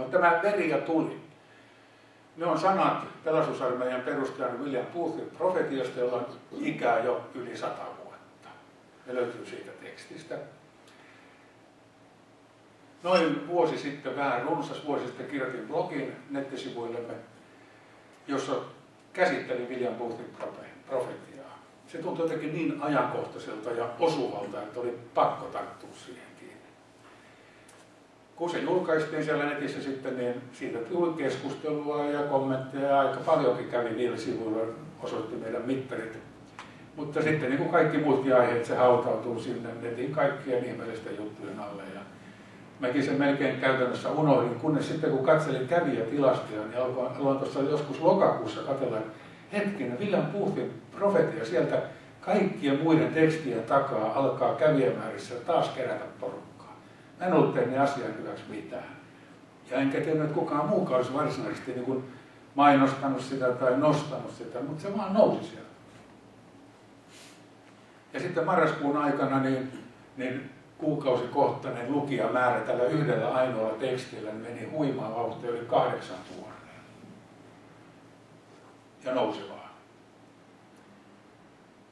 No tämä veri ja tuli. Ne on sanat pelastusarmeijan perustajan William Boothin profetiasta, jolla on ikää jo yli sata vuotta. Ne löytyy siitä tekstistä. Noin vuosi sitten, vähän runsas vuosi sitten, kirjoitin blogin nettisivuillemme, jossa käsittelin William Boothin profetiaa. Se tuntui jotenkin niin ajankohtaiselta ja osuvalta, että oli pakko tarttua siihen. Kun se julkaistiin siellä netissä sitten, niin siitä tuli keskustelua ja kommentteja ja aika paljonkin kävi niillä sivuilla, osoitti meidän mittarit. Mutta sitten niin kuin kaikki muutkin aiheet, se hautautuu sinne netin kaikkien ihmeellisten juttujen alle. Ja mäkin sen melkein käytännössä unohdin, kunnes sitten kun katselin tilastoja, niin aloin, aloin tuossa joskus lokakuussa katsella, että hetkinen, William Boothin profetia sieltä kaikkien muiden tekstien takaa alkaa kävijämäärissä taas kerätä porukkaa. Mä en ollut tehnyt asian hyväksi mitään. Ja enkä tiedä, että kukaan muukaan olisi varsinaisesti niin kuin mainostanut sitä tai nostanut sitä, mutta se vaan nousi sieltä. Ja sitten marraskuun aikana niin, niin kuukausikohtainen lukijamäärä tällä yhdellä ainoalla tekstillä meni huimaan vauhtia yli kahdeksan tuhannen. Ja nousi vaan.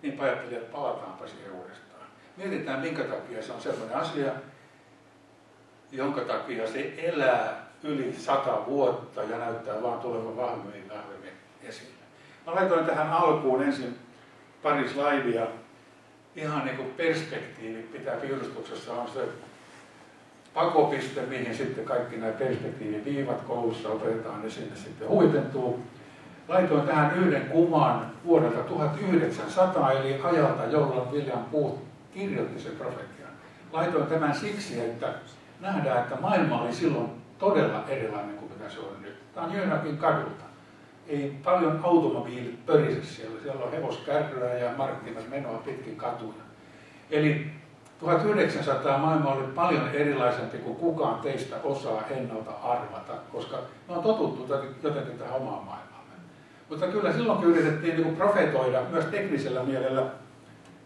Niin ajattelin, että palataanpa siihen uudestaan. Mietitään, minkä takia se on sellainen asia, jonka takia se elää yli sata vuotta ja näyttää vaan tulevan vahvemmin vahvemmin esille. Mä laitoin tähän alkuun ensin pari slaidia ihan niin kuin perspektiivi pitää piirustuksessa on se pakopiste, mihin sitten kaikki nämä perspektiiviviivat koulussa opetetaan, ne sinne sitten huipentuu. Laitoin tähän yhden kuvan vuodelta 1900, eli ajalta, jolloin William Booth kirjoitti sen profetian. Laitoin tämän siksi, että nähdään, että maailma oli silloin todella erilainen kuin mitä se on nyt. Tämä on Jönakin kadulta ei paljon automobiilit pörise siellä. Siellä on hevoskärryä ja markkinat menoa pitkin katuja. Eli 1900 maailma oli paljon erilaisempi kuin kukaan teistä osaa ennalta arvata, koska me on totuttu jotenkin tähän omaan maailmaamme. Mutta kyllä silloin yritettiin niin profetoida myös teknisellä mielellä.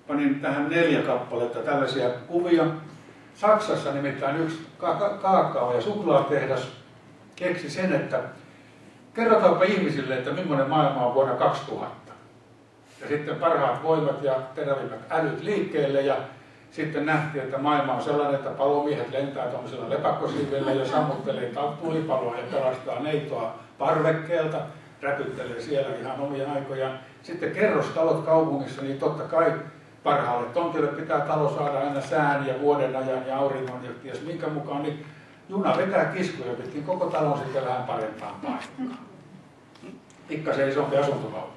Panin tähän neljä kappaletta tällaisia kuvia. Saksassa nimittäin yksi kaakao- ja suklaatehdas keksi sen, että kerrotaanpa ihmisille, että millainen maailma on vuonna 2000. Ja sitten parhaat voimat ja terävimmät älyt liikkeelle ja sitten nähtiin, että maailma on sellainen, että palomiehet lentää tuollaisella lepakkosivillä ja sammuttelee tulipaloa ja pelastaa neitoa parvekkeelta, räpyttelee siellä ihan omia aikojaan. Sitten kerrostalot kaupungissa, niin totta kai parhaalle tontille pitää talo saada aina sään ja vuoden ajan ja auringon ja ties minkä mukaan, niin juna vetää kiskuja pitkin koko talon sitten vähän parempaan paikkaan. Pikkasen isompi asuntovauva.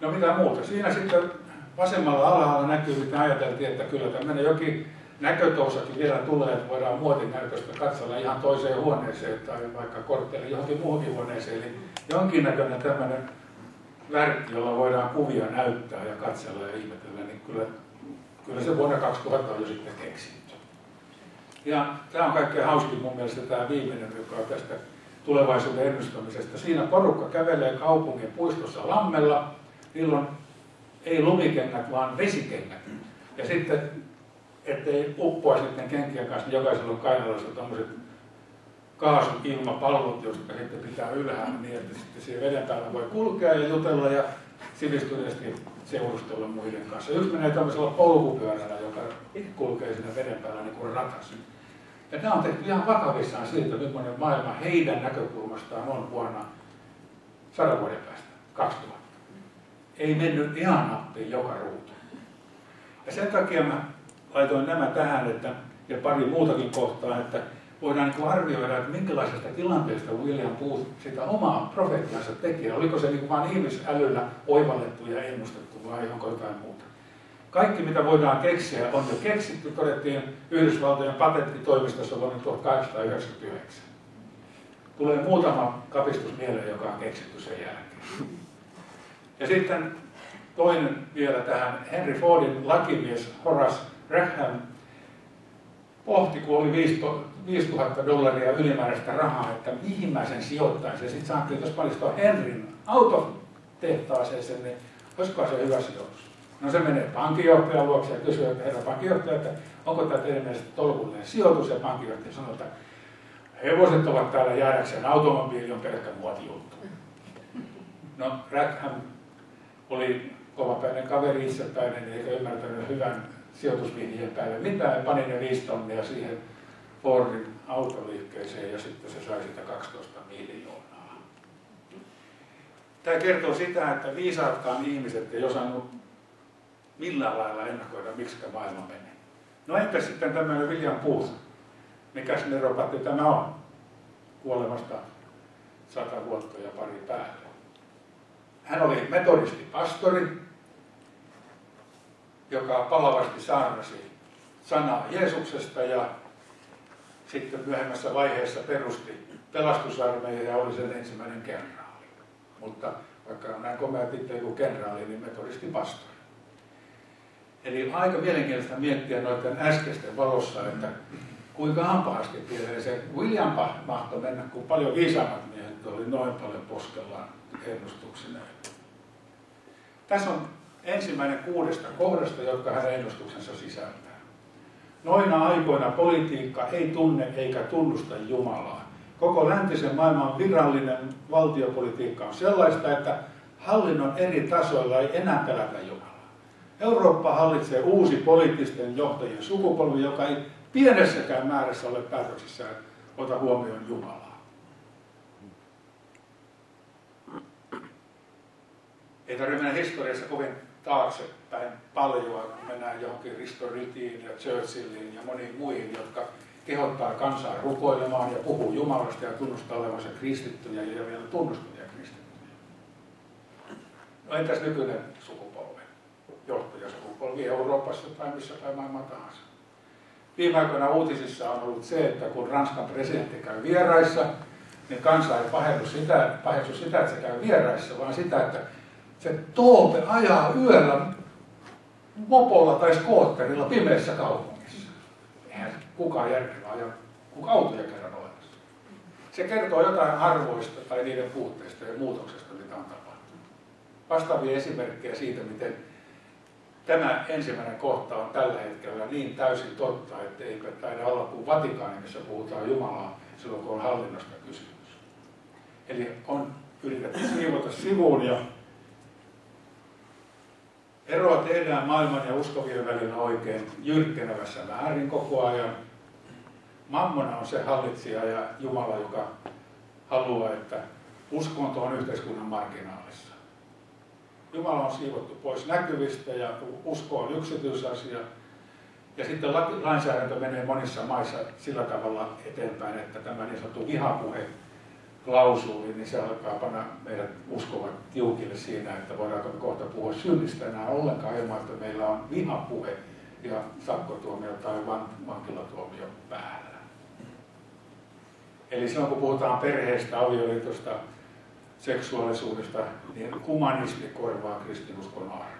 No mitä muuta. Siinä sitten vasemmalla alhaalla näkyy, mitä ajateltiin, että kyllä tämmöinen jokin näkötousakin vielä tulee, että voidaan muotinäytöstä katsella ihan toiseen huoneeseen tai vaikka kortteelle johonkin muuhun huoneeseen. Eli jonkinnäköinen tämmöinen värkki, jolla voidaan kuvia näyttää ja katsella ja ihmetellä, niin kyllä, kyllä se vuonna 2000 on jo sitten keksitty. Ja tämä on kaikkein hauskin mun mielestä tämä viimeinen, joka on tästä tulevaisuuden ennustamisesta. Siinä porukka kävelee kaupungin puistossa lammella, niillä ei lumikengät, vaan vesikengät. Ja sitten, ettei uppoa sitten kenkien kanssa, niin jokaisella on kainalossa tämmöiset kaasun ilmapallot, jotka sitten pitää ylhäällä niin, että sitten siihen veden päällä voi kulkea ja jutella ja sivistyneesti seurustella muiden kanssa. Yksi menee tämmöisellä polkupyörällä, joka kulkee siinä veden päällä niin kuin ratas. Ja nämä on tehty ihan vakavissaan siitä, millainen maailma heidän näkökulmastaan on vuonna sadan vuoden päästä, 2000. Ei mennyt ihan nappiin joka ruutu. Ja sen takia mä laitoin nämä tähän, että, ja pari muutakin kohtaa, että voidaan niin arvioida, että minkälaisesta tilanteesta William Booth sitä omaa profeettiansa teki. Oliko se niin vain ihmisälyllä oivallettu ja ennustettu vai onko jotain muuta. Kaikki, mitä voidaan keksiä, on jo keksitty, todettiin Yhdysvaltojen patenttitoimistossa vuonna 1899. Tulee muutama kapistus mieleen, joka on keksitty sen jälkeen. Ja sitten toinen vielä tähän Henry Fordin lakimies Horace Rackham pohti, kun oli 5000 dollaria ylimääräistä rahaa, että mihin mä sen sijoittaisin. Ja sitten saatiin, jos paljastaa Henryn autotehtaaseen sen, niin olisiko se hyvä sijoitus. No se menee pankinjohtajan luokse ja kysyy, että herra pankinjohtaja, että onko tämä teidän mielestä tolkullinen sijoitus? Ja pankinjohtaja sanoo, että hevoset ovat täällä jäädäkseen, automobiili on pelkkä muotijuttu. No, Rackham oli kovapäinen kaveri itsepäinen, eikä ymmärtänyt hyvän sijoitusvihjeen päälle mitään, ja pani ne viisi tonnia siihen Fordin autoliikkeeseen, ja sitten se sai sitä 12 miljoonaa. Tämä kertoo sitä, että viisaatkaan ihmiset ei osannut millään lailla ennakoida, miksi maailma menee. No entä sitten tämmöinen William Booth? Mikäs neropatti tämä on? Kuolemasta sata vuotta ja pari päälle. Hän oli metodisti pastori, joka palavasti saarnasi sanaa Jeesuksesta ja sitten myöhemmässä vaiheessa perusti pelastusarmeija ja oli sen ensimmäinen kenraali. Mutta vaikka on näin komea titteli kuin kenraali, niin metodisti pastori. Eli aika mielenkiintoista miettiä noiden äskeisten valossa, että kuinka hampaasti vielä se William mahtoi mennä, kun paljon viisaammat miehet oli noin paljon poskellaan ennustuksina. Tässä on ensimmäinen kuudesta kohdasta, jotka hänen ennustuksensa sisältää. Noina aikoina politiikka ei tunne eikä tunnusta Jumalaa. Koko läntisen maailman virallinen valtiopolitiikka on sellaista, että hallinnon eri tasoilla ei enää pelätä Jumalaa. Eurooppa hallitsee uusi poliittisten johtajien sukupolvi, joka ei pienessäkään määrässä ole päätöksissään ota huomioon Jumalaa. Ei tarvitse mennä historiassa kovin taaksepäin paljon, kun mennään johonkin Risto Rytiin ja Churchilliin ja moniin muihin, jotka kehottaa kansaa rukoilemaan ja puhuu Jumalasta ja tunnustaa olevansa kristittyjä ja vielä tunnustuvia kristittyjä. No entäs nykyinen sukupolvi, johtajasukupolvi Euroopassa tai missä päin maailmaa tahansa? Viime aikoina uutisissa on ollut se, että kun Ranskan presidentti käy vieraissa, niin kansa ei paheksu sitä, paheksu sitä, että se käy vieraissa, vaan sitä, että se Toope ajaa yöllä mopolla tai skootterilla pimeässä kaupungissa. Eihän kukaan järkevää ajaa, kun autoja kerran olemassa. Se kertoo jotain arvoista tai niiden puutteista ja muutoksesta, mitä on tapahtunut. Vastaavia esimerkkejä siitä, miten tämä ensimmäinen kohta on tällä hetkellä niin täysin totta, että eipä taida olla kuin Vatikaani, missä puhutaan Jumalaa silloin, kun on hallinnosta kysymys. Eli on yritetty siivota sivuun ja Eroa tehdään maailman ja uskovien välillä oikein jyrkkenevässä määrin koko ajan. Mammona on se hallitsija ja Jumala, joka haluaa, että uskonto on yhteiskunnan marginaalissa. Jumala on siivottu pois näkyvistä ja usko on yksityisasia. Ja sitten lainsäädäntö menee monissa maissa sillä tavalla eteenpäin, että tämä niin sanottu vihapuhe klausuuli, niin se alkaa panna meidät uskovat tiukille siinä, että voidaanko me kohta puhua synnistä enää ollenkaan ilman, että meillä on vihapuhe ja sakkotuomio tai van, vankilatuomio päällä. Eli silloin kun puhutaan perheestä, avioliitosta, seksuaalisuudesta, niin humanismi korvaa kristinuskon arvot.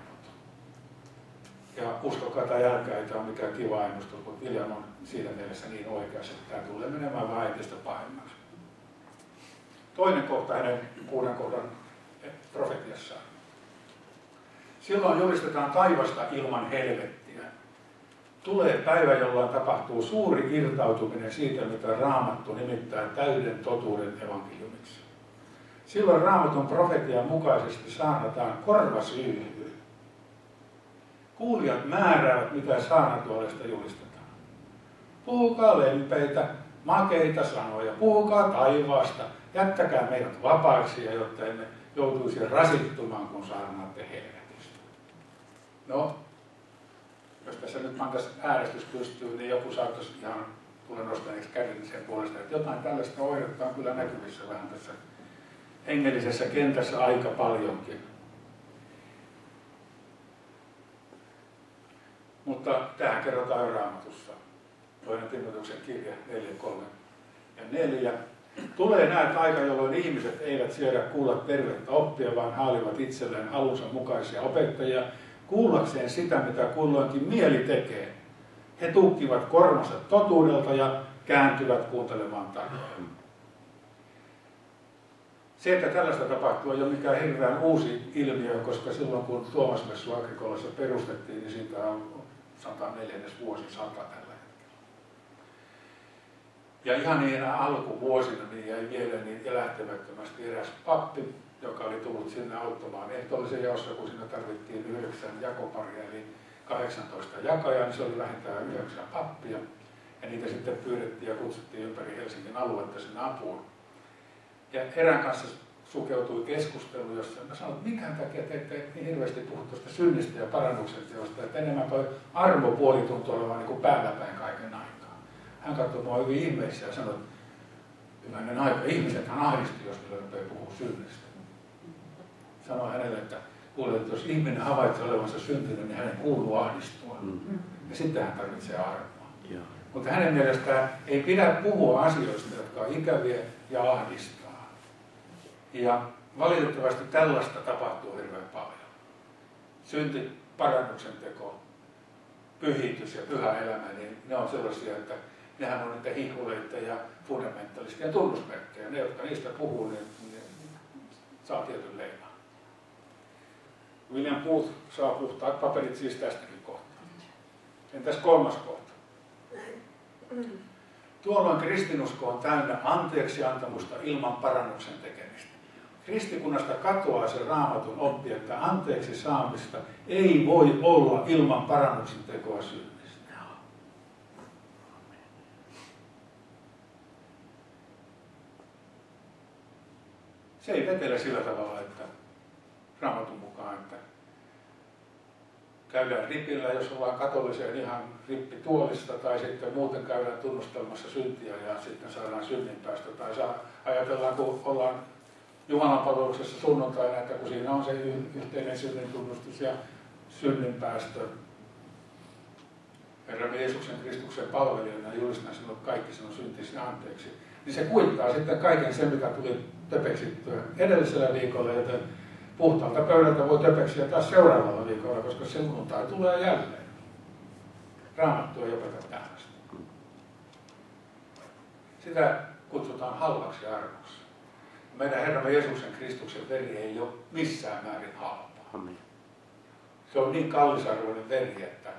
Ja uskokaa tai älkää, tämä ole mikään kiva ennustus, mutta William on siinä mielessä niin oikeassa, että tämä tulee menemään vähän entistä pahemmaksi. Toinen kohta hänen kuuden kohdan profetiassaan. Silloin julistetaan taivasta ilman helvettiä. Tulee päivä, jolloin tapahtuu suuri irtautuminen siitä, mitä Raamattu nimittää täyden totuuden evankeliumiksi. Silloin Raamatun profetian mukaisesti saarnataan korvasyyhyy. Kuulijat määräävät, mitä saarnatuolesta julistetaan. Puhukaa lempeitä, makeita sanoja, puhukaa taivaasta, jättäkää meidät vapaaksi ja jotta emme joutuisi rasittumaan, kun saarnaatte helvetistä. No, jos tässä nyt pantaisi äänestys pystyy, niin joku saattaisi ihan tulla nostaneeksi käden sen puolesta, että jotain tällaista oiretta on kyllä näkyvissä vähän tässä hengellisessä kentässä aika paljonkin. Mutta tähän kerrotaan jo raamatussa. Toinen Timotuksen kirja 4, 3 ja 4. Tulee näet aika, jolloin ihmiset eivät siedä kuulla tervettä oppia, vaan haalivat itselleen halunsa mukaisia opettajia, kuullakseen sitä, mitä kulloinkin mieli tekee. He tukkivat kormansa totuudelta ja kääntyvät kuuntelemaan takaa. Se, että tällaista tapahtuu, ei ole mikään hirveän uusi ilmiö, koska silloin kun Tuomas Messu perustettiin, niin siitä on 104. vuosi sata Ja ihan niin alkuvuosina niin jäi vielä niin elähtämättömästi eräs pappi, joka oli tullut sinne auttamaan ehtoollisen jaossa, kun siinä tarvittiin yhdeksän jakoparia, eli 18 jakajaa, niin se oli vähintään yhdeksän pappia. Ja niitä sitten pyydettiin ja kutsuttiin ympäri Helsingin aluetta sinne apuun. Ja erään kanssa sukeutui keskustelu, jossa mä sanoin, että minkä takia te ette niin hirveästi puhu tuosta synnistä ja parannuksen teosta, että enemmän tuo arvopuoli tuntuu olevan niin kuin päällä päin kaiken aikaa. Hän katsoi mua hyvin ihmeessä ja sanoi, että hyvänen aika, ihmisethän ahdistuu, jos ne rupeaa puhua synnistä. Sanoin hänelle, että kuulee, että jos ihminen havaitsee olevansa syntynyt, niin hänen kuuluu ahdistua. Mm. Ja sitten hän tarvitsee arvoa. Yeah. Mutta hänen mielestään ei pidä puhua asioista, jotka on ikäviä ja ahdistaa. Ja valitettavasti tällaista tapahtuu hirveän paljon. Synti, parannuksen teko, pyhitys ja pyhä elämä, niin ne on sellaisia, että nehän on niitä hihkuleita ja fundamentalistisia tunnusmerkkejä. Ne, jotka niistä puhuu, niin, niin saa tietyn leiman. William Booth saa puhtaat paperit siis tästäkin kohtaa. Entäs kolmas kohta? Tuolloin kristinusko on täynnä anteeksi antamusta ilman parannuksen tekemistä. Kristikunnasta katoaa se raamatun oppi, että anteeksi saamista ei voi olla ilman parannuksen tekoa synnistä. Se ei vetele sillä tavalla, että raamatun mukaan, että käydään ripillä, jos ollaan katoliseen ihan rippituolista, tai sitten muuten käydään tunnustelmassa syntiä ja sitten saadaan synninpäästö. Tai saa, ajatellaan, kun ollaan Jumalan palveluksessa sunnuntaina, että kun siinä on se yhteinen synnin tunnustus ja synninpäästö, Herran Jeesuksen Kristuksen palvelijana julistan sinulle kaikki sinun syntisi anteeksi, niin se kuittaa sitten kaiken sen, mikä tuli töpeksittyä edellisellä viikolla, joten puhtaalta pöydältä voi töpeksiä taas seuraavalla viikolla, koska sunnuntai tulee jälleen. Raamattu ei opeta tällaista. Sitä kutsutaan halvaksi arvoksi. Meidän Herramme Jeesuksen Kristuksen veri ei ole missään määrin halpaa. Se on niin kallisarvoinen veri, että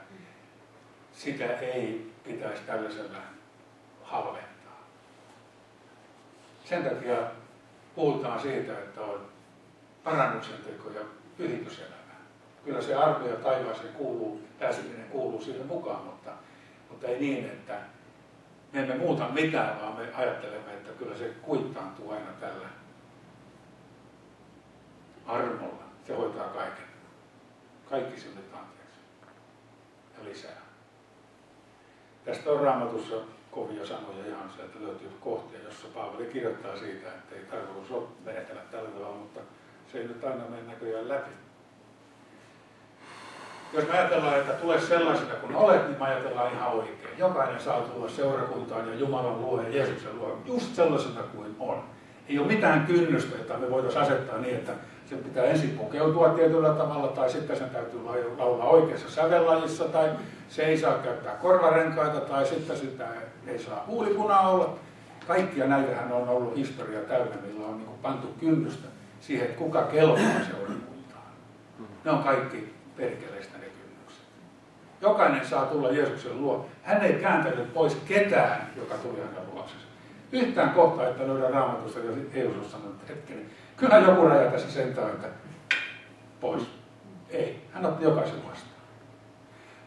sitä ei pitäisi tällaisella halventaa. Sen takia puhutaan siitä, että on parannuksen teko ja pyhityselämä. Kyllä se arvo ja taivaaseen kuuluu, pääseminen kuuluu siihen mukaan, mutta, mutta ei niin, että me emme muuta mitään, vaan me ajattelemme, että kyllä se kuittaantuu aina tällä armolla. Se hoitaa kaiken. Kaikki sinne anteeksi. Ja lisää. Tästä on raamatussa kovia sanoja ihan sieltä löytyy kohtia, jossa Paavali kirjoittaa siitä, että ei tarkoitus ole menetellä tällä tavalla, mutta se ei nyt aina mene näköjään läpi. Jos me ajatellaan, että tule sellaisena kuin olet, niin me ajatellaan ihan oikein. Jokainen saa tulla seurakuntaan ja Jumalan luo ja Jeesuksen luo just sellaisena kuin on. Ei ole mitään kynnystä, jota me voitaisiin asettaa niin, että sen pitää ensin pukeutua tietyllä tavalla, tai sitten sen täytyy laulaa oikeassa sävellajissa, tai se ei saa käyttää korvarenkaita, tai sitten sitä ei saa huulipunaa olla. Kaikkia näitähän on ollut historia täynnä, millä on niin pantu kynnystä siihen, että kuka kelpaa seurakuntaan. Ne on kaikki perkeleistä ne kynnykset. Jokainen saa tulla Jeesuksen luo. Hän ei kääntänyt pois ketään, joka tuli hänen luoksensa. Yhtään kohtaa, että löydän raamatusta, jos Jeesus sanoi, että hetkinen, kyllä joku raja tässä sentään, että pois. Ei, hän otti jokaisen vastaan.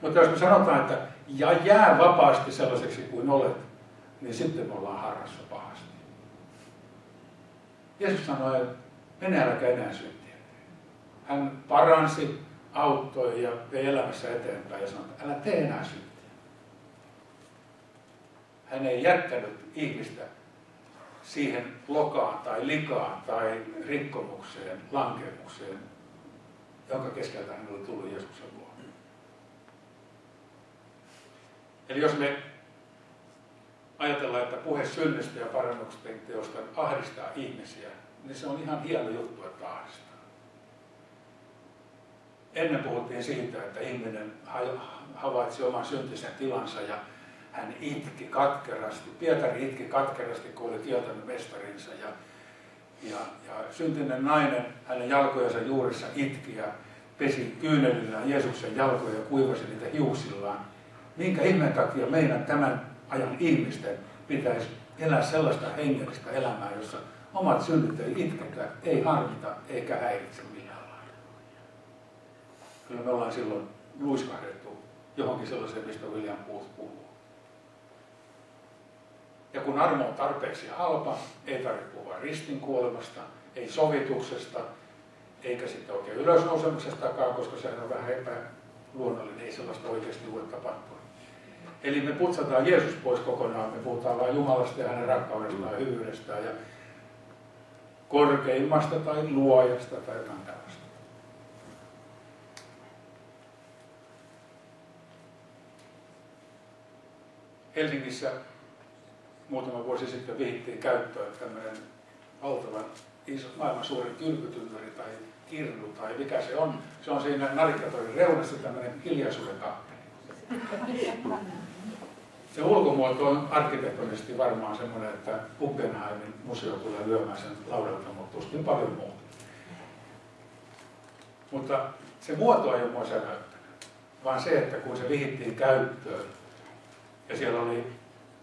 Mutta jos me sanotaan, että ja jää vapaasti sellaiseksi kuin olet, niin sitten me ollaan harrassa pahasti. Jeesus sanoi, että mene äläkä enää syntiä. Hän paransi, auttoi ja vei elämässä eteenpäin ja sanoi, että älä tee enää syntiä. Hän ei jättänyt ihmistä siihen lokaan tai likaan tai rikkomukseen, lankemukseen, jonka keskeltä hän oli tullut Jeesuksen luo. Eli jos me ajatellaan, että puhe synnystä ja parannuksen teosta ahdistaa ihmisiä, niin se on ihan hieno juttu, että ahdistaa. Ennen puhuttiin siitä, että ihminen havaitsi oman syntisen tilansa ja hän itki katkerasti. Pietari itki katkerasti, kun oli kieltänyt mestarinsa. Ja, ja, ja syntinen nainen hänen jalkojensa juurissa itki ja pesi kyynelillä Jeesuksen jalkoja ja kuivasi niitä hiuksillaan. Minkä ihmeen takia meidän tämän ajan ihmisten pitäisi elää sellaista hengellistä elämää, jossa omat synnit ei itketä, ei harmita eikä häiritse millään lailla. Kyllä me ollaan silloin luiskahdettu johonkin sellaiseen, mistä William Booth puhuu. Ja kun armo on tarpeeksi halpa, ei tarvitse puhua ristin kuolemasta, ei sovituksesta, eikä sitten oikein ylösnousemuksestakaan, koska sehän on vähän epäluonnollinen, ei sellaista oikeasti voi tapahtua. Eli me putsataan Jeesus pois kokonaan, me puhutaan vain Jumalasta ja hänen rakkaudestaan ja hyvyydestään ja korkeimmasta tai luojasta tai jotain tällaista. Helsingissä muutama vuosi sitten vihittiin käyttöön tämmöinen valtavan iso, maailman suurin kylpytynnyri tai kirnu tai mikä se on. Se on siinä Narikkatorin reunassa tämmöinen hiljaisuuden kappeli. Se ulkomuoto on arkkitehtonisesti varmaan semmoinen, että Guggenheimin museo tulee lyömään sen laudelta, mutta tuskin paljon muuta. Mutta se muoto ei ole mua vaan se, että kun se vihittiin käyttöön ja siellä oli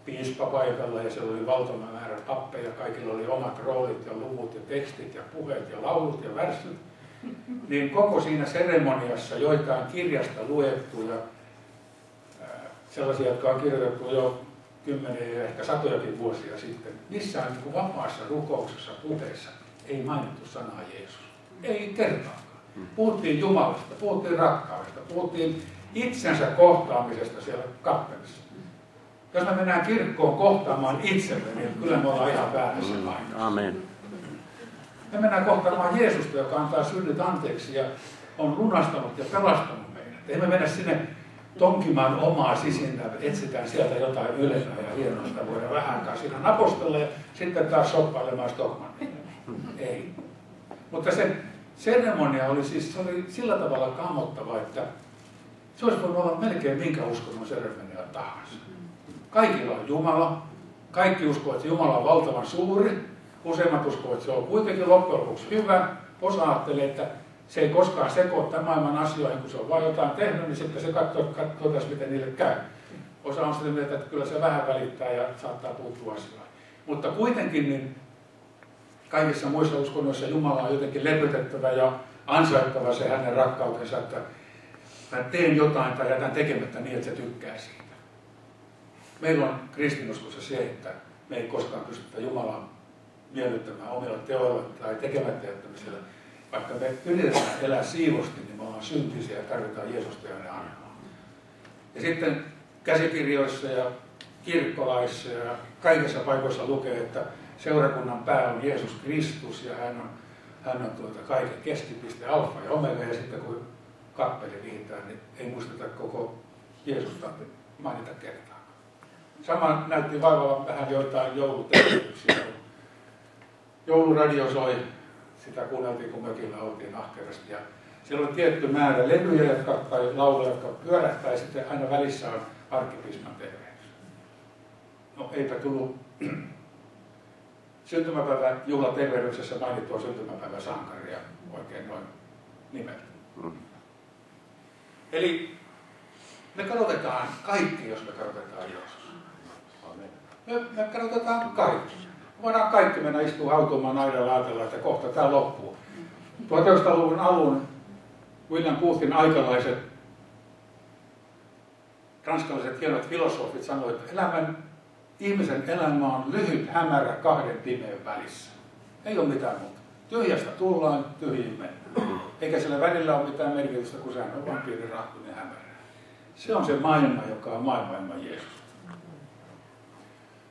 piispa paikalla ja siellä oli valtava määrä pappeja, kaikilla oli omat roolit ja luvut ja tekstit ja puheet ja laulut ja värssyt, niin koko siinä seremoniassa joitain kirjasta luettuja sellaisia, jotka on kirjoitettu jo kymmeniä ja ehkä satojakin vuosia sitten, missään niin vapaassa rukouksessa puteessa ei mainittu sanaa Jeesus. Ei kertaakaan. Puhuttiin Jumalasta, puhuttiin rakkaudesta, puhuttiin itsensä kohtaamisesta siellä kappelissa. Jos me mennään kirkkoon kohtaamaan itsemme, niin kyllä me ollaan ihan väärässä mm. paikassa. Amen. Me mennään kohtaamaan Jeesusta, joka antaa synnit anteeksi ja on lunastanut ja pelastanut meidät. Ei me mennä sinne tonkimaan omaa sisintä, etsitään sieltä jotain ylempää ja hienoista, voidaan vähän aikaa siinä napostella ja sitten taas soppailemaan Stockmannia. Ei. Mutta se seremonia oli siis se oli sillä tavalla kammottava, että se olisi voinut olla melkein minkä uskonnon seremonia tahansa. Kaikilla on Jumala, kaikki uskovat, että Jumala on valtavan suuri, useimmat uskovat, että se on kuitenkin loppujen lopuksi hyvä, osa ajattelee, että se ei koskaan sekoa tämän maailman asioihin, kun se on vain jotain tehnyt, niin sitten se katsoo, katsoo tässä, miten niille käy. Osa on sitä mieltä, että kyllä se vähän välittää ja saattaa puuttua asioihin. Mutta kuitenkin niin kaikissa muissa uskonnoissa Jumala on jotenkin lepytettävä ja ansaittava se hänen rakkautensa, että mä teen jotain tai jätän tekemättä niin, että se tykkää siitä. Meillä on kristinuskossa se, että me ei koskaan pystytä Jumalaa miellyttämään omilla teoilla tai tekemättä jättämisellä vaikka me yritetään elää siivosti, niin me ollaan syntisiä ja tarvitaan Jeesusta ja ne armoa. Ja sitten käsikirjoissa ja kirkkolaissa ja kaikissa paikoissa lukee, että seurakunnan pää on Jeesus Kristus ja hän on, hän on tuota kaiken keskipiste, alfa ja omega. Ja sitten kun kappeli viittaa, niin ei muisteta koko Jeesusta mainita kertaa. Sama näytti vaivaavan vähän joitain jouluterveyksiä. Jouluradio soi sitä kuunneltiin, kun mökillä oltiin ahkerasti. Ja siellä on tietty määrä levyjä jotka, tai lauluja, jotka pyörähtää, ja sitten aina välissä on arkkipisman terveys. No eipä tullut syntymäpäivän juhlatervehdyksessä mainittua syntymäpäivän sankaria oikein noin nimeltä. Mm. Eli me kadotetaan kaikki, jos me kadotetaan Jeesus. Me, me kadotetaan kaikki voidaan kaikki mennä istua automaan aidalla ajatella, että kohta tämä loppuu. 1900-luvun alun William Boothin aikalaiset ranskalaiset hienot filosofit sanoivat, että elämän, ihmisen elämä on lyhyt, hämärä kahden pimeän välissä. Ei ole mitään muuta. Tyhjästä tullaan, tyhjiin mennään. Eikä sillä välillä ole mitään merkitystä, kun sehän on vain pieni rahtuinen hämärä. Se on se maailma, joka on maailma ilman Jeesusta.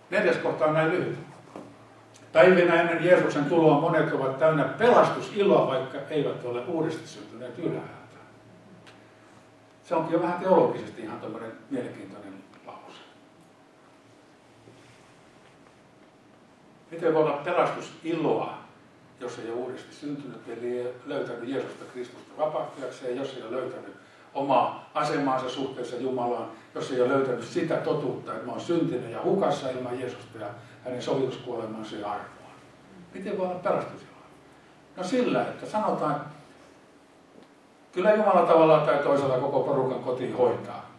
Neljäs kohta on näin lyhyt. Päivinä ennen Jeesuksen tuloa monet ovat täynnä pelastusiloa, vaikka eivät ole uudesti syntyneet ylhäältä. Se onkin jo vähän teologisesti ihan tämmöinen mielenkiintoinen lause. Miten voi olla pelastusiloa, jos ei ole uudesti syntynyt, eli ei löytänyt Jeesusta Kristusta vapahtajakseen, jos ei ole löytänyt omaa asemaansa suhteessa Jumalaan, jos ei ole löytänyt sitä totuutta, että mä oon syntinen ja hukassa ilman Jeesusta ja hänen sovituskuolemansa ja arvoa. Miten voi olla pelastus No sillä, että sanotaan, kyllä Jumala tavallaan tai toisella koko porukan kotiin hoitaa.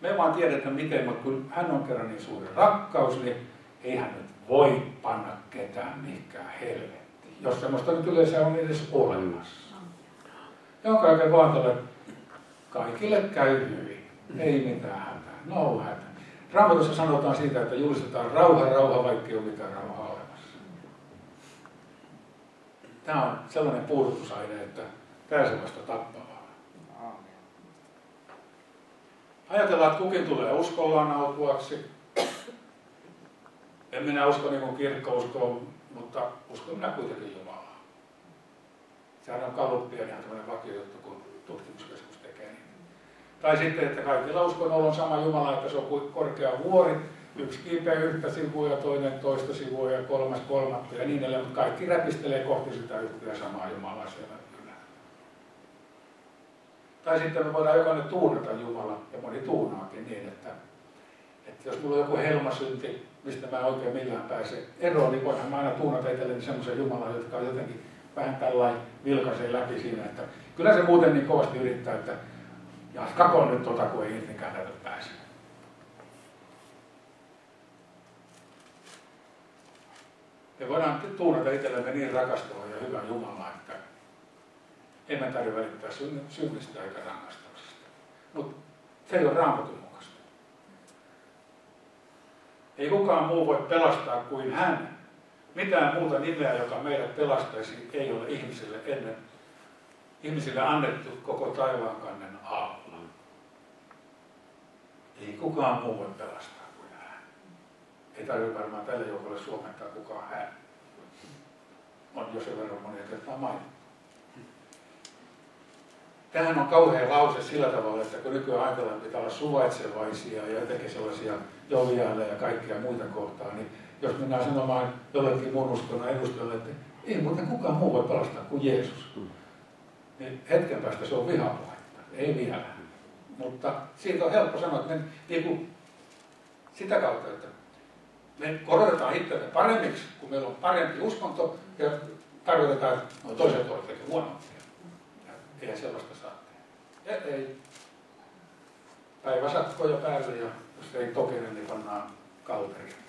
Me vaan tiedetään miten, mutta kun hän on kerran niin suuri rakkaus, niin ei hän nyt voi panna ketään mihinkään helvettiin, jos semmoista nyt yleensä on edes olemassa. Kaiken vaan tälle kaikille käy hyvin, ei mitään hätää, no hätä. Raamatussa sanotaan siitä, että julistetaan rauha, rauha, vaikka ei ole mitään rauhaa olemassa. Tämä on sellainen puudutusaine, että tämä se vasta tappavaa. Ajatellaan, että kukin tulee uskollaan autuaksi. En minä usko niin kuin kirkko uskoo, mutta uskon minä kuitenkin Jumalaa. Sehän on Kalluppien ihan tämmöinen vakiojuttu, kun tutkimuskeskus tekee niin. Tai sitten, että kaikilla uskonnoilla on sama Jumala, että se on kuin korkea vuori, yksi kiipeä yhtä sivua ja toinen toista sivua ja kolmas kolmatta ja niin edelleen, mutta kaikki räpistelee kohti sitä yhtä ja samaa Jumalaa siellä ylhäällä. Tai sitten me voidaan jokainen tuunata Jumala, ja moni tuunaakin niin, että, että jos mulla on joku helmasynti, mistä mä oikein millään pääse eroon, niin voinhan mä aina tuunata itselleni semmoisen Jumalan, jotka on jotenkin vähän tällainen vilkaisee läpi siinä, että kyllä se muuten niin kovasti yrittää, että jatkakoon nyt tota, kun ei irtikään näytä pääse. Me voidaan tuunata itsellemme niin rakastava ja hyvä Jumala, että emme tarvitse välittää synnistä eikä rangastauksesta. Mutta se ei ole raamatun mukaista. Ei kukaan muu voi pelastaa kuin hän. Mitään muuta nimeä, joka meidät pelastaisi, ei ole ihmisille ennen ihmisille annettu koko taivaan kannen alla. Ei kukaan muu voi pelastaa kuin hän. Ei tarvitse varmaan tälle joukolle suomentaa kukaan hän. On jo sen verran monia kertaa mainittu. Tähän on kauhean lause sillä tavalla, että kun nykyään ajatellaan, että pitää olla suvaitsevaisia ja jotenkin sellaisia joviaille ja kaikkia muita kohtaa, niin jos mennään sanomaan jollekin muun uskonnon edustajalle, että ei muuten kukaan muu voi pelastaa kuin Jeesus, niin hetken päästä se on vihapuhetta. Ei vielä. Mutta siitä on helppo sanoa, että me niin kuin sitä kautta, että me korotetaan itsemme paremmiksi, kun meillä on parempi uskonto, ja tarkoitetaan, että no toiset ovat huonompia. Eihän sellaista saa tehdä. Ja ei. Päiväsakkoja päälle ja jos ei tokene, niin pannaan kalterintaan.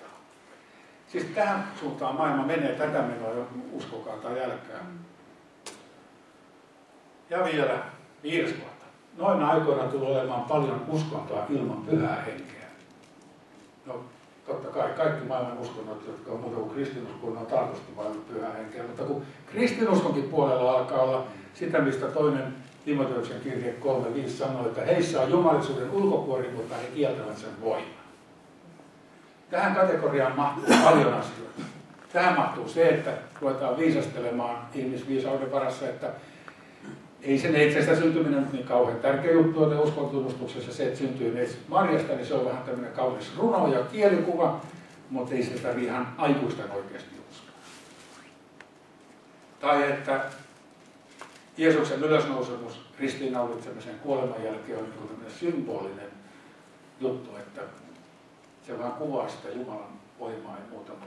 Siis tähän suuntaan maailma menee, tätä menoa uskokaa tai älkää. Ja vielä viides kohta. Noin aikoina tulee olemaan paljon uskontoa ilman pyhää henkeä. No, totta kai kaikki maailman uskonnot, jotka on muuta kuin kristinuskonnon, on taatusti vain pyhää henkeä. Mutta kun kristinuskonkin puolella alkaa olla sitä, mistä toinen Timoteuksen kirje 3.5 sanoo, että heissä on jumalisuuden ulkopuoli, mutta he kieltävät sen voiman. Tähän kategoriaan mahtuu paljon asioita. Tähän mahtuu se, että ruvetaan viisastelemaan ihmisviisauden varassa, että ei sen itsestä syntyminen nyt niin kauhean tärkeä juttu on uskon tunnustuksessa se, että syntyy marjasta, niin se on vähän tämmöinen kaunis runo ja kielikuva, mutta ei se tarvitse ihan aikuisten oikeasti uskoa. Tai että Jeesuksen ylösnousemus ristiinnaulitsemisen kuoleman jälkeen on niin tämmöinen symbolinen juttu, että se vaan kuvaa sitä Jumalan voimaa ja muuta, mutta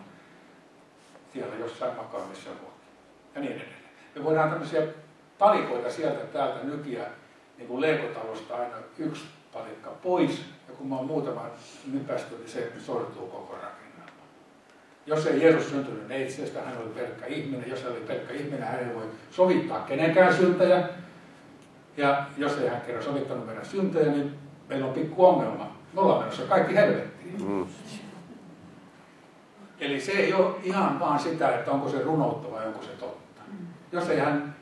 siellä jossain makaamissa on. Ja niin edelleen. Me voidaan tämmöisiä palikoita sieltä täältä nykiä niin kuin leikotalosta aina yksi palikka pois, ja kun mä oon muutama nypästy, niin se sortuu koko rakennelma. Jos ei Jeesus syntynyt neitsestä, hän oli pelkkä ihminen. Jos hän oli pelkkä ihminen, hän ei voi sovittaa kenenkään syntejä. Ja jos ei hän kerran sovittanut meidän syntejä, niin meillä on pikku ongelma. Me ollaan menossa kaikki helvettiin. Mm. Eli se ei ole ihan vaan sitä, että onko se runoutta vai onko se totta. Jos ei hän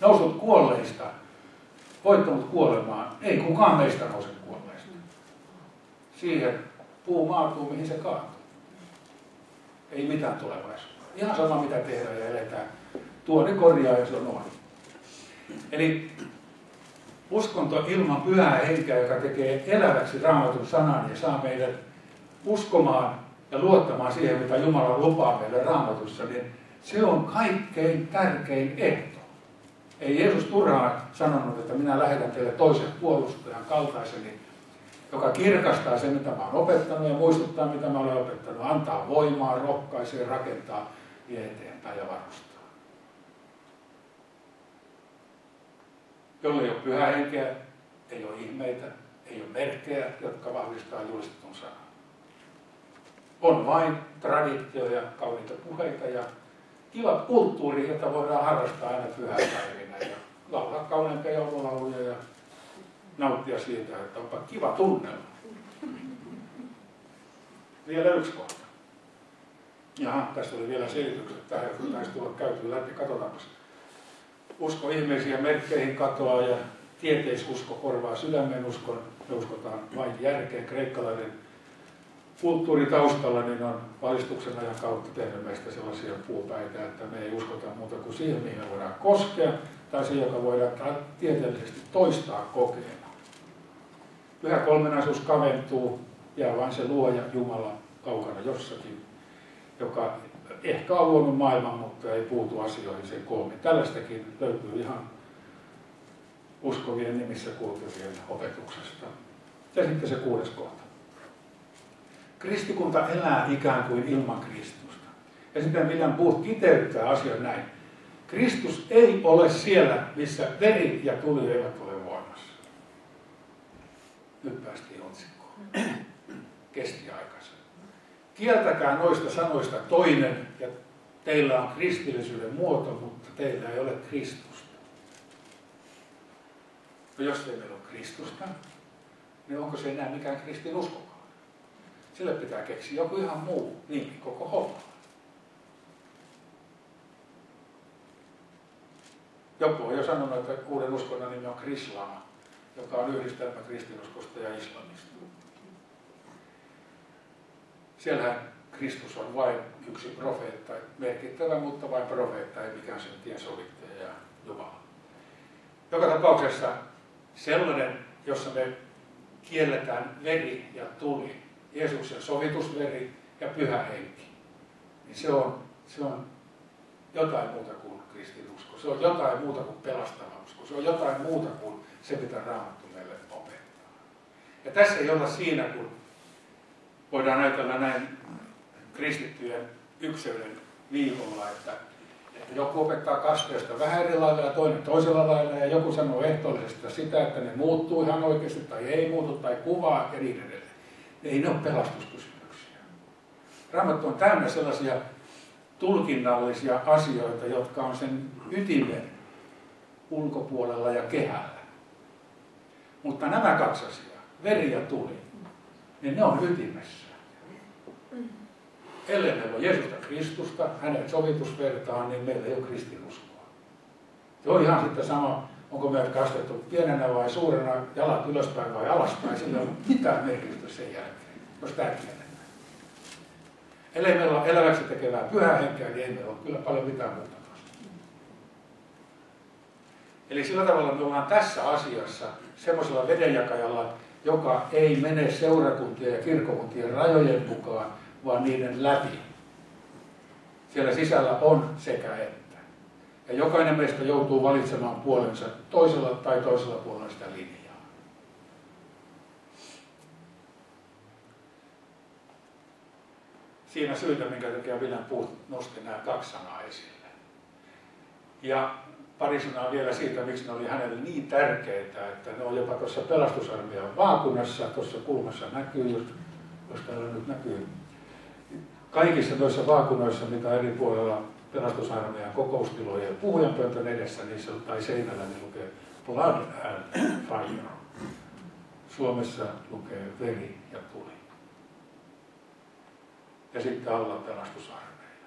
noussut kuolleista, voittanut kuolemaan. Ei kukaan meistä nouse kuolleista. Siihen puu maatuu, mihin se kaatuu. Ei mitään tulevaisuutta. Ihan sama mitä tehdään ja eletään. Tuoni korjaa ja se on ohi. Eli uskonto ilman pyhää henkeä, joka tekee eläväksi raamatun sanan ja saa meidät uskomaan ja luottamaan siihen, mitä Jumala lupaa meille raamatussa, niin se on kaikkein tärkein ehto. Ei Jeesus turhaan sanonut, että minä lähetän teille toisen puolustajan kaltaiseni, joka kirkastaa sen, mitä mä olen opettanut ja muistuttaa, mitä mä olen opettanut, antaa voimaa, rohkaisee, rakentaa, vie eteenpäin ja varustaa. Jolle ei ole pyhä henkeä, ei ole ihmeitä, Ei ole merkkejä, jotka vahvistaa julistetun sanan. On vain traditioja, kauniita puheita ja kiva kulttuuri, jota voidaan harrastaa aina pyhäpäivinä ja laulaa kauneimpia joululauluja ja nauttia siitä, että onpa kiva tunnelma. Vielä yksi kohta. Jaha, tässä oli vielä selitykset tähän, kun taisi tulla käyty läpi. Katsotaanpas. Usko ihmeisiä merkkeihin katoaa ja tieteisusko korvaa sydämen uskon. Me uskotaan vain järkeen. Kreikkalainen kulttuuritaustalla niin on valistuksen ajan kautta tehnyt meistä sellaisia puupäitä, että me ei uskota muuta kuin siihen, mihin me voidaan koskea, tai se, joka voidaan tieteellisesti toistaa kokeena. Pyhä kolmenaisuus kaventuu, jää vain se luoja Jumala kaukana jossakin, joka ehkä on luonut maailman, mutta ei puutu asioihin sen koommin. Tällaistakin löytyy ihan uskovien nimissä kulkevien opetuksesta. Ja sitten se kuudes kohta. Kristikunta elää ikään kuin ilman Kristusta. Ja sitten William Booth kiteyttää asian näin. Kristus ei ole siellä, missä veri ja tuli eivät ole voimassa. Nyt päästiin otsikkoon. Kesti aikansa. Kieltäkää noista sanoista toinen, ja teillä on kristillisyyden muoto, mutta teillä ei ole Kristusta. No jos ei meillä ole Kristusta, niin onko se enää mikään kristinusko? Sille pitää keksiä joku ihan muu nimi koko homma. Joku on jo sanonut, että uuden uskonnon nimi on Krislama, joka on yhdistelmä kristinuskosta ja islamista. Siellähän Kristus on vain yksi profeetta, merkittävä, mutta vain profeetta, ei mikään sen tien sovittaja ja Jumala. Joka tapauksessa sellainen, jossa me kielletään veri ja tuli, Jeesuksen sovitusveri ja pyhä henki, niin se on, se on jotain muuta kuin kristinusko. Se on jotain muuta kuin pelastava usko. Se on jotain muuta kuin se, mitä Raamattu meille opettaa. Ja tässä ei olla siinä, kun voidaan ajatella näin kristittyjen ykseyden viikolla, että, että joku opettaa kasteesta vähän eri lailla ja toinen toisella lailla, ja joku sanoo ehtoollisesti sitä, että ne muuttuu ihan oikeasti tai ei muutu tai kuvaa ja niin edelleen. Ei ne ole pelastuskysymyksiä. Raamattu on täynnä sellaisia tulkinnallisia asioita, jotka on sen ytimen ulkopuolella ja kehällä. Mutta nämä kaksi asiaa, veri ja tuli, niin ne on ytimessä. Ellei meillä ole Jeesusta Kristusta, hänen sovitusvertaan, niin meillä ei ole kristinuskoa. Se on ihan sitten sama, onko meidät kastettu pienenä vai suurena, jalat ylöspäin vai alaspäin, sillä on mitään merkitystä sen jälkeen, jos tärkeää. Ellei meillä ole eläväksi tekevää pyhää henkeä, niin ei meillä ole kyllä paljon mitään muuta. Eli sillä tavalla me ollaan tässä asiassa semmoisella vedenjakajalla, joka ei mene seurakuntien ja kirkokuntien rajojen mukaan, vaan niiden läpi. Siellä sisällä on sekä että. Ja jokainen meistä joutuu valitsemaan puolensa toisella tai toisella puolella sitä linjaa. Siinä syytä, minkä takia Viljan Puut nosti nämä kaksi sanaa esille. Ja pari sanaa vielä siitä, miksi ne oli hänelle niin tärkeitä, että ne on jopa tuossa pelastusarmeijan vaakunassa, tuossa kulmassa näkyy, jos, jos täällä nyt näkyy. Kaikissa noissa vaakunoissa, mitä eri puolella pelastusarmeijan kokoustilojen puhujanpöntön edessä niissä, tai seinällä, niin lukee Blood and Fire. Suomessa lukee veri ja tuli. Ja sitten alla pelastusarmeija.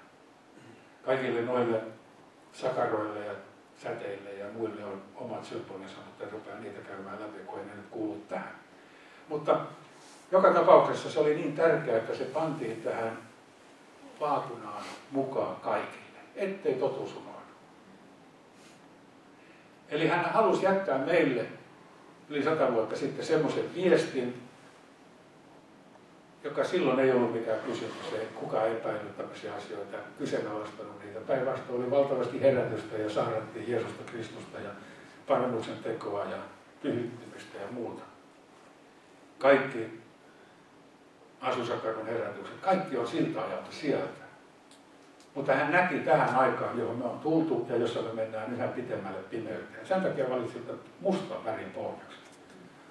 Kaikille noille sakaroille ja säteille ja muille on omat symbolinsa, mutta en rupea niitä käymään läpi, kun ei ne nyt kuulu tähän. Mutta joka tapauksessa se oli niin tärkeää, että se pantiin tähän vaakunaan mukaan kaikille, ettei totuus unohdu. Eli hän halusi jättää meille yli sata vuotta sitten semmoisen viestin, joka silloin ei ollut mikään kysymys, ei kukaan epäillyt tämmöisiä asioita, kyseenalaistanut niitä. Päinvastoin oli valtavasti herätystä ja saarattiin Jeesusta Kristusta ja parannuksen tekoa ja pyhittymistä ja muuta. Kaikki asusakadon herätykset, kaikki on siltä ajalta sieltä. Mutta hän näki tähän aikaan, johon me on tultu ja jossa me mennään yhä pitemmälle pimeyteen. Sen takia valitsi mustan värin pohjaksi.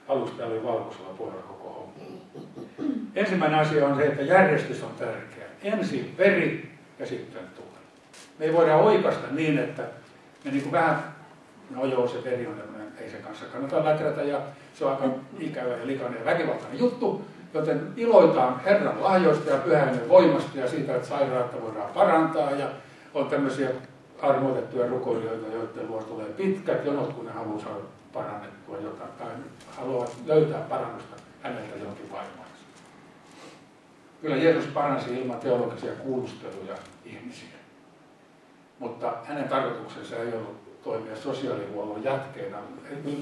alusta oli valkoisella puolella koko homma. Ensimmäinen asia on se, että järjestys on tärkeä. Ensin veri ja sitten tuli. Me ei voida oikasta niin, että me niin kuin vähän, no joo, se veri on ei sen kanssa kannata läträtä ja se on aika ikävä ja likainen ja väkivaltainen juttu, joten iloitaan Herran lahjoista ja pyhäinen voimasta ja siitä, että sairautta voidaan parantaa ja on tämmöisiä armoitettuja rukoilijoita, joiden luo tulee pitkät jonot, kun ne haluaa saada parannettua jotain tai haluavat löytää parannusta häneltä jonkin vaivaansa. Kyllä Jeesus paransi ilman teologisia kuulusteluja ihmisiä. Mutta hänen tarkoituksensa ei ollut toimia sosiaalihuollon jatkeena,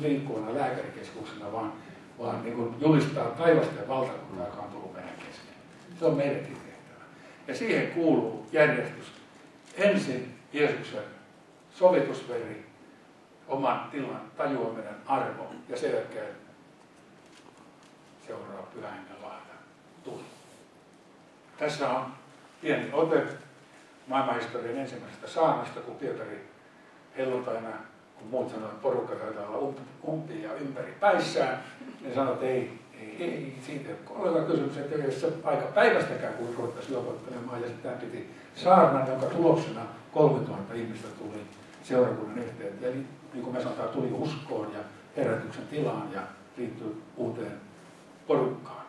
liikkuvana lääkärikeskuksena, vaan, vaan niin kuin julistaa taivasten valtakuntaa, joka on tullut meidän kesken. Se on meidänkin tehtävä. Ja siihen kuuluu järjestys. Ensin Jeesuksen sovitusveri, oman tilan tajuaminen, arvo ja sen jälkeen seuraa pyhän lahja tuli. Tässä on pieni ote maailmanhistorian ensimmäisestä saamasta, kun Pietari helluntaina, kun muut sanoivat, että porukka taitaa olla umpi ja ympäri päissään, niin sanoi, että ei, ei, ei, siitä ei ole kysymys, että ei se aika päivästäkään, kun ruvettaisiin lopettelemaan, ja sitten piti saarnan, jonka tuloksena 3000 ihmistä tuli seurakunnan yhteen. Eli niin kuin me sanotaan, tuli uskoon ja herätyksen tilaan ja liittyi uuteen porukkaan.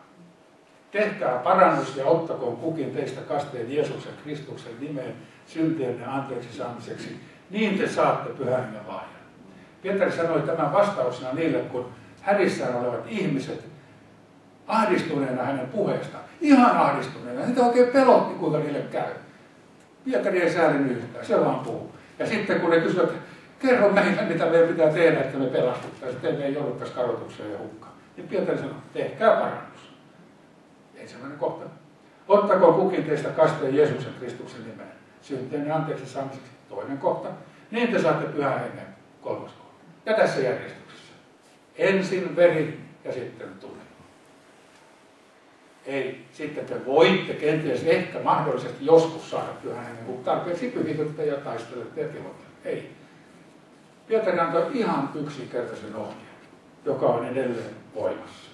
Tehkää parannus ja ottakoon kukin teistä kasteen Jeesuksen Kristuksen nimeen syntienne anteeksi saamiseksi. Niin te saatte pyhän ja lahjan. Pietari sanoi tämän vastauksena niille, kun hädissään olevat ihmiset ahdistuneena hänen puheesta. Ihan ahdistuneena. Niitä oikein pelotti, kuinka niille käy. Pietari ei sääli yhtään, se vaan puhuu. Ja sitten kun ne kysyvät, kerro meille, mitä meidän pitää tehdä, että me pelastuttaisiin, että me ei jouduttaisi kadotukseen ja hukkaan. Niin Pietari sanoi, tehkää parannus. Ensimmäinen kohta. Ottakoon kukin teistä kasteen Jeesuksen Kristuksen nimeen. Syntien anteeksi saamiseksi. Toinen kohta. Niin te saatte pyhän hengen. Kolmas. Ja tässä järjestyksessä. Ensin veri ja sitten tuli. Ei, sitten te voitte kenties ehkä mahdollisesti joskus saada pyhän hengen, kun tarpeeksi pyhitytte ja taistelette ja. Ei. Pietari antoi ihan yksinkertaisen ohjeen, joka on edelleen voimassa.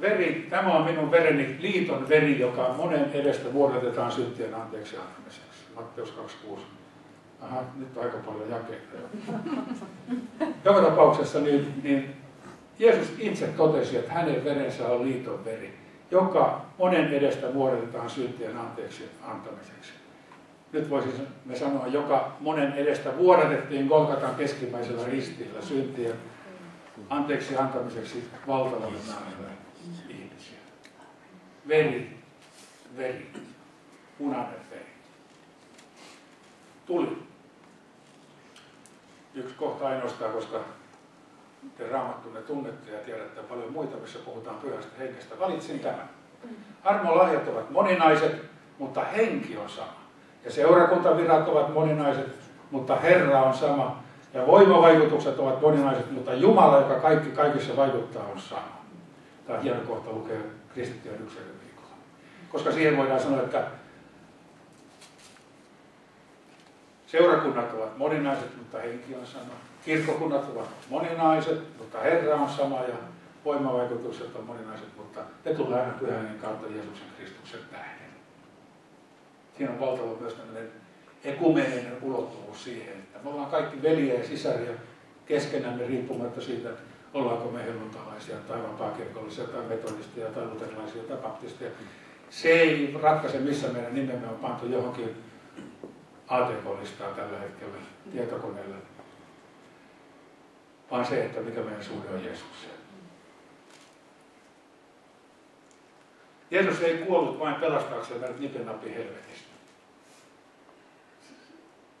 Veri, tämä on minun vereni, liiton veri, joka monen edestä vuodatetaan syntien anteeksi antamiseksi. Matteus 26. Aha, nyt on aika paljon jakeita jo. Joka tapauksessa niin, niin Jeesus itse totesi, että hänen verensä on liiton veri, joka monen edestä vuodatetaan syntien anteeksi antamiseksi. Nyt voisi me sanoa, joka monen edestä vuodatettiin Golgatan keskimmäisellä ristillä syntien anteeksi antamiseksi valtavalle määrälle ihmisiä. Veri, veri, punainen veri. Tuli. Yksi kohta ainoastaan, koska te raamattunne tunnette ja tiedätte paljon muita, missä puhutaan pyhästä henkestä. Valitsin tämän. Armolahjat ovat moninaiset, mutta henki on sama. Ja seurakuntavirat ovat moninaiset, mutta Herra on sama. Ja voimavaikutukset ovat moninaiset, mutta Jumala, joka kaikki kaikissa vaikuttaa, on sama. Tämä hieno kohta lukee kristittyjen yksilön viikolla. Koska siihen voidaan sanoa, että seurakunnat ovat moninaiset, mutta henki on sama. Kirkkokunnat ovat moninaiset, mutta Herra on sama ja voimavaikutukset on moninaiset, mutta ne tulee aina pyhän kautta Jeesuksen Kristuksen tähden. Siinä on valtava myös tämmöinen ekumeninen ulottuvuus siihen, että me ollaan kaikki veljiä ja sisaria keskenämme riippumatta siitä, ollaanko me helluntalaisia tai vapaakirkollisia tai metodistia tai luterilaisia tai baptisteja. Se ei ratkaise, missä meidän nimemme on pantu johonkin ATK-listaan tällä hetkellä tietokoneella, vaan se, että mikä meidän suhde on Jeesukseen. Jeesus ei kuollut vain pelastaakseen meidät nipinappi helvetistä.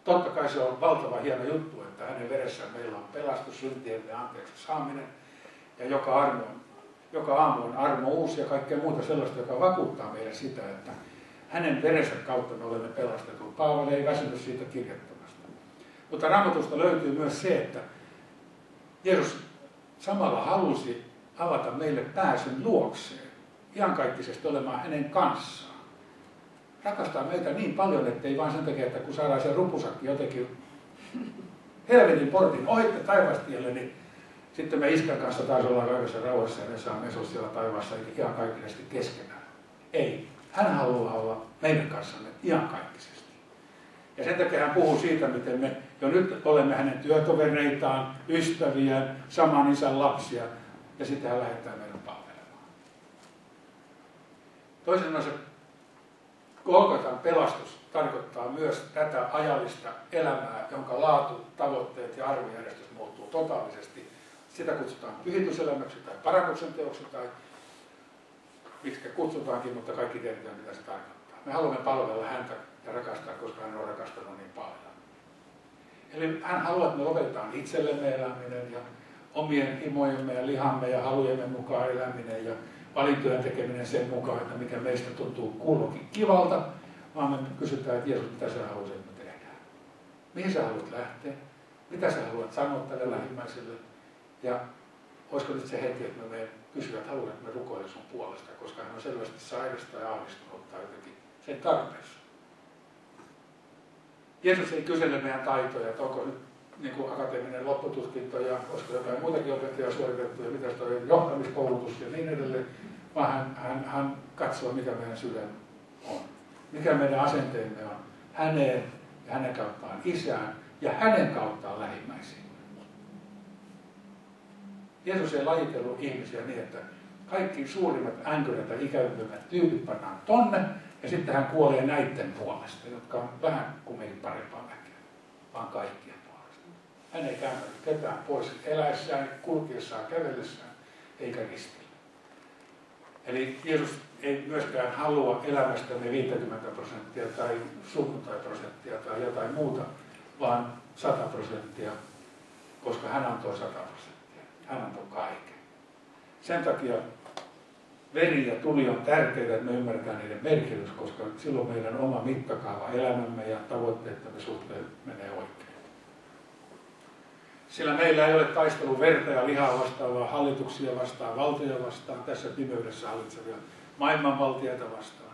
Totta kai se on valtava hieno juttu, että hänen veressään meillä on pelastus, syntien ja anteeksi saaminen. Ja joka, armo, joka aamu on armo uusi ja kaikkea muuta sellaista, joka vakuuttaa meille sitä, että hänen verensä kautta me olemme pelastettu. Paavali ei väsynyt siitä kirjoittamasta. Mutta raamatusta löytyy myös se, että Jeesus samalla halusi avata meille pääsyn luokseen, iankaikkisesti olemaan hänen kanssaan rakastaa meitä niin paljon, ettei vain sen takia, että kun saadaan se rupusakki jotenkin helvetin portin ohitte taivastielle, niin Sitten me iskän kanssa taas ollaan kaikessa rauhassa ja me saamme asua siellä taivaassa ihan keskenään. Ei. Hän haluaa olla meidän kanssamme ihan kaikkisesti. Ja sen takia hän puhuu siitä, miten me jo nyt olemme hänen työtovereitaan, ystäviä, saman isän lapsia, ja sitten hän lähettää meidän palvelemaan. Toisen se Golgatan pelastus tarkoittaa myös tätä ajallista elämää, jonka laatu, tavoitteet ja arvojärjestys muuttuu totaalisesti. Sitä kutsutaan pyhityselämäksi tai parannuksen teoksi tai miksi kutsutaankin, mutta kaikki tiedetään mitä se tarkoittaa. Me haluamme palvella häntä ja rakastaa, koska hän on rakastanut niin paljon. Eli hän haluaa, että me lopetetaan itsellemme eläminen ja omien himojemme ja lihamme ja halujemme mukaan eläminen ja valintojen tekeminen sen mukaan, että mikä meistä tuntuu kulloinkin kivalta, vaan me kysytään, että Jeesus, mitä sä haluaisit, että me tehdään? Mihin sä haluat lähteä? Mitä sä haluat sanoa tälle lähimmäiselle? Ja olisiko nyt se hetki, että me kysyä, että haluan, että me rukoilen sun puolesta, koska hän on selvästi sairasta ja ahdistunut tai jotenkin sen tarpeessa. Jeesus ei kysele meidän taitoja, että onko nyt niin kuin akateeminen loppututkinto ja olisiko jotain muutakin opettajaa suoritettu ja mitä toi johtamiskoulutus ja niin edelleen, vaan hän, hän, hän katsoo, mikä meidän sydän on. Mikä meidän asenteemme on häneen ja hänen kauttaan isään ja hänen kauttaan lähimmäisiin. Jeesus ei lajitellut ihmisiä niin, että kaikki suurimmat änkyrät ja ikävimmät tyypit pannaan tonne, ja sitten hän kuolee näiden puolesta, jotka on vähän kumminkin parempaa väkeä, vaan kaikkien puolesta. Hän ei kääntänyt ketään pois eläessään, kulkiessaan, kävellessään, eikä ristillä. Eli Jeesus ei myöskään halua elämästämme 50 prosenttia tai sunnuntai-prosenttia tai jotain muuta, vaan 100 prosenttia, koska hän antoi 100 prosenttia. Hän antoi kaiken. Sen takia veri ja tuli on tärkeää, että me ymmärretään niiden merkitys, koska silloin meidän oma mittakaava elämämme ja tavoitteemme suhteen menee oikein. Sillä meillä ei ole taistelu verta ja lihaa vastaan, vaan hallituksia vastaan, valtoja vastaan, tässä pimeydessä hallitsevia maailmanvaltiaita vastaan,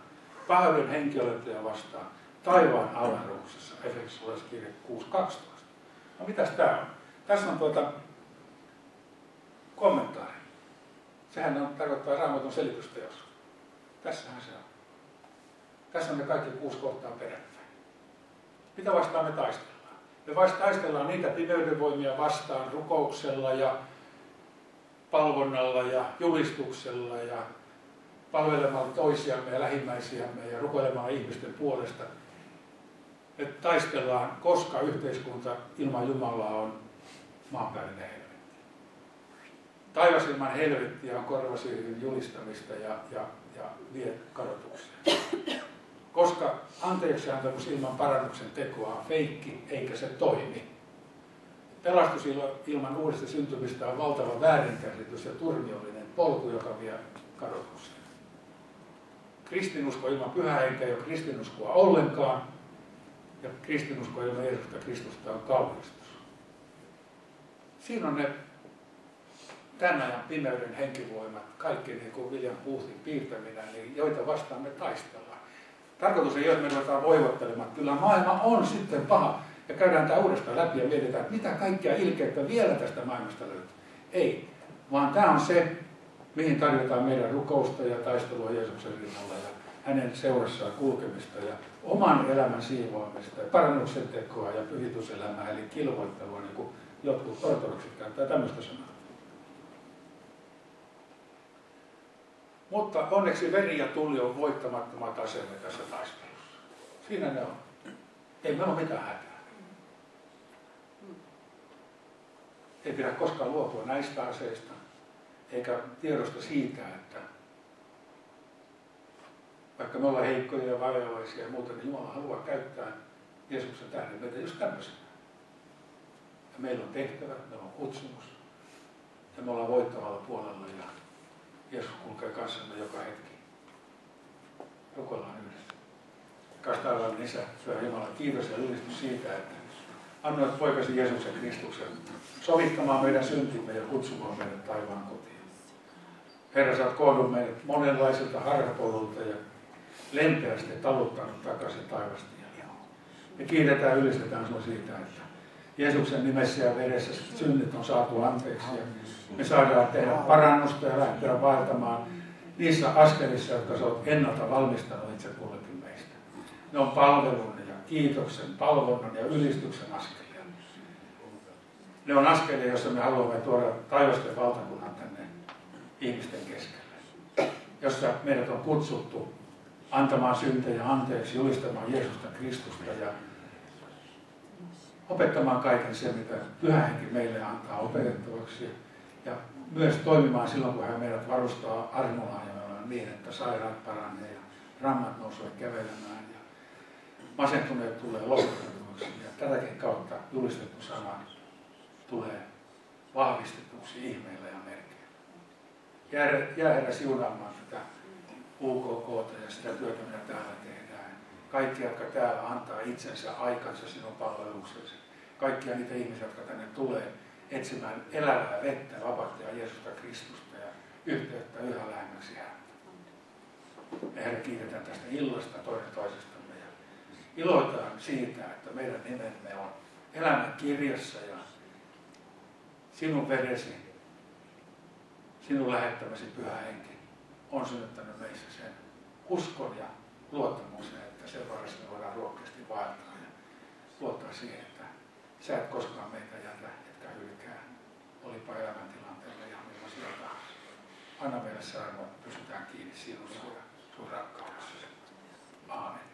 pahojen henkilöitä vastaan, taivaan avaruuksessa, Efesolaiskirja 6.12. No mitäs tämä on? Tässä on tuota kommentaari. Sehän on, tarkoittaa raamatun selitysteos. Tässähän se on. Tässä on ne kaikki kuusi kohtaa perättäin. Mitä vastaan me taistellaan? Me vasta taistellaan niitä pimeyden voimia vastaan rukouksella ja palvonnalla ja julistuksella ja palvelemalla toisiamme ja lähimmäisiämme ja rukoilemalla ihmisten puolesta. Me taistellaan, koska yhteiskunta ilman Jumalaa on maanpäällinen Taivas ilman helvettiä on korvasiivin julistamista ja, ja, ja vie kadotukseen. Koska anteeksiantamus ilman parannuksen tekoa on feikki eikä se toimi. Pelastus ilman uudesta syntymistä on valtava väärinkäsitys ja turmiollinen polku, joka vie kadotukseen. Kristinusko ilman pyhää ei ole kristinuskoa ollenkaan, ja kristinusko ilman Jeesusta Kristusta on kauhistus. Siinä on ne tämän ajan pimeyden henkivoimat, kaikki niin kuin William Boothin piirtäminen, niin joita vastaan me taistellaan. Tarkoitus ei ole, että me ruvetaan voivottelemaan. Kyllä maailma on sitten paha. Ja käydään tämä uudestaan läpi ja mietitään, että mitä kaikkea ilkeyttä vielä tästä maailmasta löytyy. Ei, vaan tämä on se, mihin tarvitaan meidän rukousta ja taistelua Jeesuksen rinnalla ja hänen seurassaan kulkemista ja oman elämän siivoamista ja parannuksen tekoa ja pyhityselämää, eli kilvoittelua, niin kuin jotkut ortodoksit käyttää tämmöistä sanaa. Mutta onneksi veri ja tuli on voittamattomat asemme tässä taistelussa. Siinä ne on. Ei meillä ole mitään hätää. Ei pidä koskaan luopua näistä aseista, eikä tiedosta siitä, että vaikka me ollaan heikkoja ja vajavaisia ja muuta, niin Jumala haluaa käyttää Jeesuksen tähden meitä just tämmöisenä. Ja meillä on tehtävä, meillä on kutsumus, ja me ollaan voittavalla puolella ja Jeesus kulkee kanssamme joka hetki. Rukoillaan yhdessä. Kastaillaan Isä, Pyhä Jumala, kiitos ja ylistys siitä, että annoit poikasi Jeesuksen Kristuksen sovittamaan meidän syntimme ja kutsumaan meidät taivaan kotiin. Herra, sä oot meidät monenlaisilta harhapolulta ja lempeästi taluttanut takaisin taivasta. Me kiitetään ja ylistetään sinua siitä, että Jeesuksen nimessä ja veressä synnit on saatu anteeksi. Ja me saadaan tehdä parannusta ja lähteä vaeltamaan niissä askelissa, jotka sä oot ennalta valmistanut itse kullekin meistä. Ne on palvelun ja kiitoksen, palvonnan ja ylistyksen askelia. Ne on askelia, joissa me haluamme tuoda taivasten valtakunnan tänne ihmisten keskelle. Jossa meidät on kutsuttu antamaan syntejä anteeksi, julistamaan Jeesusta Kristusta ja opettamaan kaiken sen, mitä Pyhä Henki meille antaa opetettavaksi. Ja myös toimimaan silloin, kun hän meidät varustaa armolahjoilla niin, että sairaat paranee ja rammat nousevat kävelemään ja masentuneet tulee lopetetuksi. Ja tätäkin kautta julistettu sana tulee vahvistetuksi ihmeillä ja merkeillä. Jää, jää herra siunaamaan tätä UKK ja sitä työtä, mitä täällä tehdään. Kaikki, jotka täällä antaa itsensä aikansa sinun palveluksesi. Kaikkia niitä ihmisiä, jotka tänne tulee etsimään elävää vettä, vapahtajaa Jeesusta Kristusta ja yhteyttä yhä lähemmäksi häntä. Me Herra kiitetään tästä illasta toinen toisestamme ja iloitaan siitä, että meidän nimemme on elämän kirjassa ja sinun veresi, sinun lähettämäsi pyhä henki on synnyttänyt meissä sen uskon ja luottamuksen, että sen varassa me voidaan rohkeasti vaeltaa ja luottaa siihen, että sä et koskaan meitä jätä, etkä hylkää, olipa elämäntilanteella ihan millaisia tahansa. Anna meille saarna, pysytään kiinni sinussa ja sun rakkaudessa. Aamen.